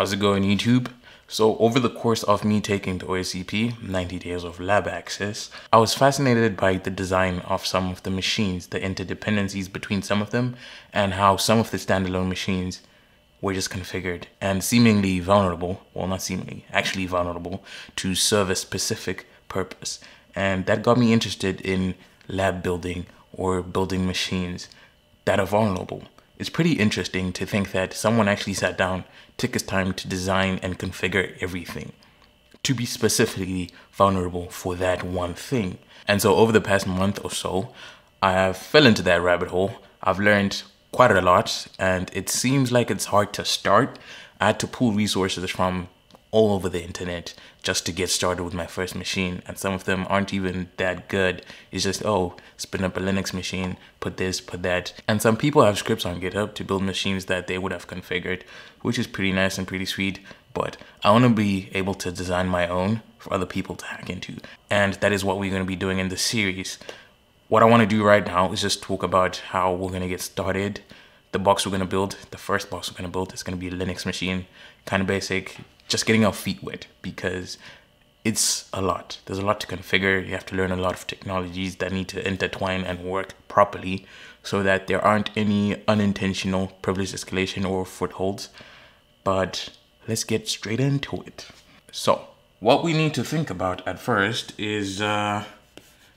how's it going YouTube? So over the course of me taking the OSCP, 90 days of lab access, I was fascinated by the design of some of the machines, the interdependencies between some of them, and how some of the standalone machines were just configured and seemingly vulnerable, well not seemingly, actually vulnerable to serve a specific purpose. And that got me interested in lab building or building machines that are vulnerable. It's pretty interesting to think that someone actually sat down, took his time to design and configure everything to be specifically vulnerable for that one thing. And so over the past month or so, I have fell into that rabbit hole. I've learned quite a lot and it seems like it's hard to start. I had to pull resources from all over the internet just to get started with my first machine and some of them aren't even that good. It's just oh spin up a linux machine put this put that. And some people have scripts on github to build machines that they would have configured which is pretty nice and pretty sweet but i want to be able to design my own for other people to hack into. And that is what we're going to be doing in this series. What i want to do right now is just talk about how we're going to get started the box we're going to build the first box we're going to build is going to be a linux machine kind of basic just getting our feet wet because it's a lot. There's a lot to configure. You have to learn a lot of technologies that need to intertwine and work properly so that there aren't any unintentional privilege escalation or footholds. But let's get straight into it. So, what we need to think about at first is uh,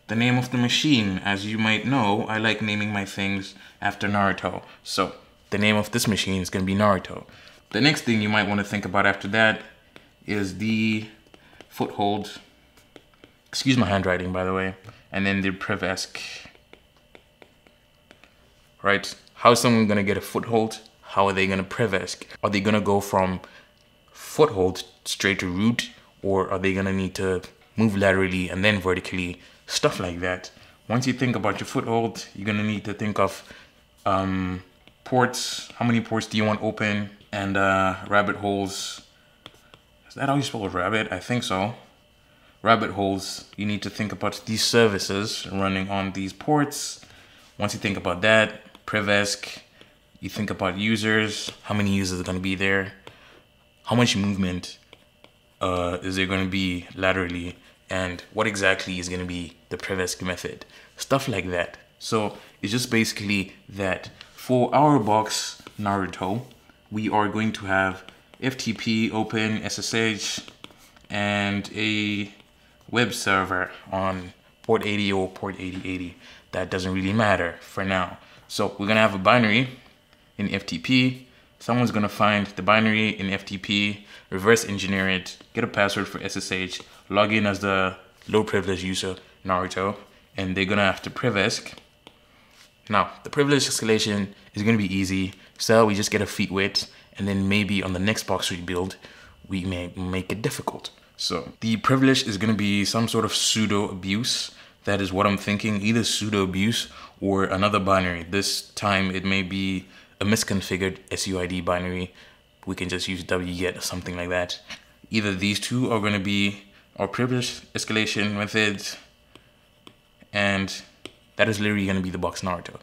the name of the machine. As you might know, I like naming my things after Naruto. So, the name of this machine is going to be Naruto. The next thing you might want to think about after that is the foothold. Excuse my handwriting, by the way. And then the Privesc. Right? How is someone going to get a foothold? How are they going to Privesc? Are they going to go from foothold straight to root? Or are they going to need to move laterally and then vertically? Stuff like that. Once you think about your foothold, you're going to need to think of um, ports. How many ports do you want open? And uh, rabbit holes. Is that how you spell rabbit? I think so. Rabbit holes, you need to think about these services running on these ports. Once you think about that, Privesc, you think about users, how many users are going to be there, how much movement uh, is there going to be laterally, and what exactly is going to be the Privesc method. Stuff like that. So it's just basically that for our box Naruto, we are going to have FTP open SSH and a web server on port 80 or port 8080. That doesn't really matter for now. So we're gonna have a binary in FTP. Someone's gonna find the binary in FTP, reverse engineer it, get a password for SSH, log in as the low privilege user Naruto, and they're gonna have to privesc. Now, the privilege escalation is gonna be easy. So we just get a feet wet and then maybe on the next box we build, we may make it difficult. So the privilege is gonna be some sort of sudo abuse. That is what I'm thinking, either sudo abuse or another binary. This time it may be a misconfigured SUID binary. We can just use wget or something like that. Either these two are gonna be our privilege escalation methods and that is literally gonna be the box Naruto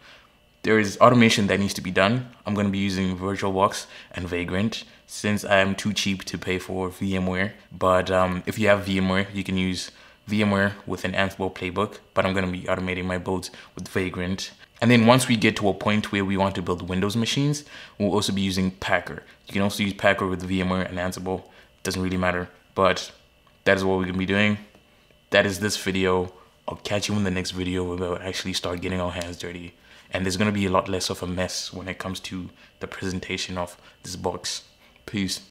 there is automation that needs to be done. I'm going to be using VirtualBox and Vagrant since I am too cheap to pay for VMware. But um, if you have VMware, you can use VMware with an Ansible playbook, but I'm going to be automating my builds with Vagrant. And then once we get to a point where we want to build Windows machines, we'll also be using Packer. You can also use Packer with VMware and Ansible. It doesn't really matter, but that is what we're going to be doing. That is this video. I'll catch you in the next video where we'll actually start getting our hands dirty and there's going to be a lot less of a mess when it comes to the presentation of this box. Peace.